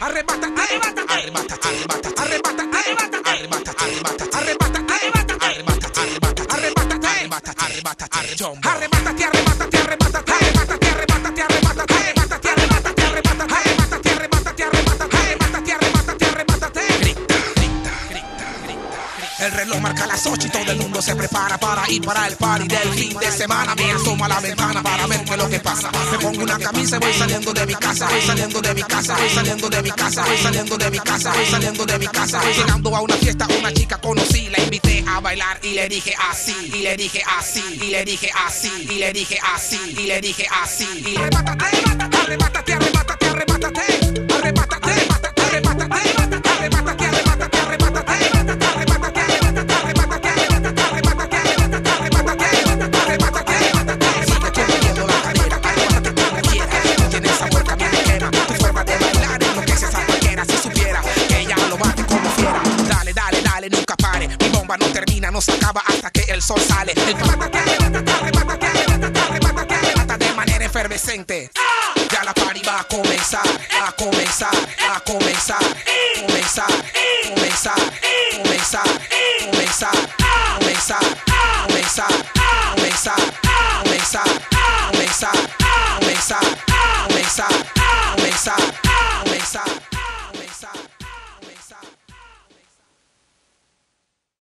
arrebata, arrebata, arrebata, arrebata, arrebata, arrebata, arrebata, arrebata, arrebata, arrebata, arrebata, arrebata, arrebata, arrebata, arrebátate, arrebátate, arrebátate, El reloj marca las 8 y todo el mundo se prepara para ir para el party del fin de semana. Me asomo a la ventana para ver qué es lo que pasa. Me pongo una camisa y voy saliendo de mi casa, voy saliendo de mi casa, voy saliendo de mi casa, voy saliendo de mi casa, voy saliendo de mi casa. Llegando a una fiesta, una chica conocí, la invité a bailar y le dije así, y le dije así, y le dije así, y le dije así, y le dije así. Y arrebátate, arrebátate, arrebátate, rumba no termina, no se acaba hasta que el sol sale. El de manera efervescente. Ya la party va a comenzar, a comenzar, a comenzar, comenzar, comenzar, comenzar, comenzar, comenzar, comenzar, comenzar, comenzar, comenzar, comenzar, comenzar.